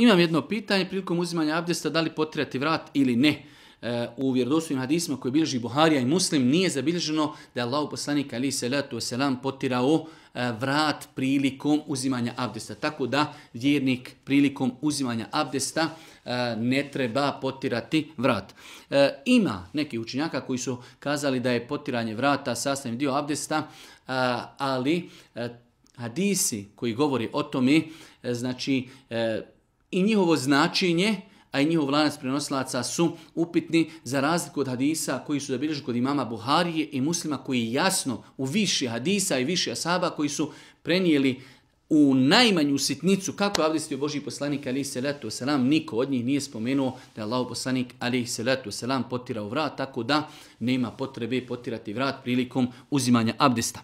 Imam jedno pitanje prilikom uzimanja abdesta da li potirati vrat ili ne. E, u vjerodostojnim hadisima koji bilježi Buharija i Muslim nije zabilježeno da je Allah poslanik ali se letu selam potirao e, vrat prilikom uzimanja abdesta. Tako da vjernik prilikom uzimanja abdesta e, ne treba potirati vrat. E, ima neki učinjaka koji su kazali da je potiranje vrata sastavni dio abdesta, e, ali e, hadisi koji govori o tome, znači i njihovo značenje a i njihov lanac prenoslaca su upitni za razliku od hadisa koji su zabilježeni kod imama Buharije i muslima koji jasno u više hadisa i više asaba koji su prenijeli u najmanju sitnicu kako je avdestio Boži poslanik ali salatu wasalam, selam niko od njih nije spomenuo da je Allah poslanik ali salatu wasalam selam potirao vrat tako da nema potrebe potirati vrat prilikom uzimanja abdesta.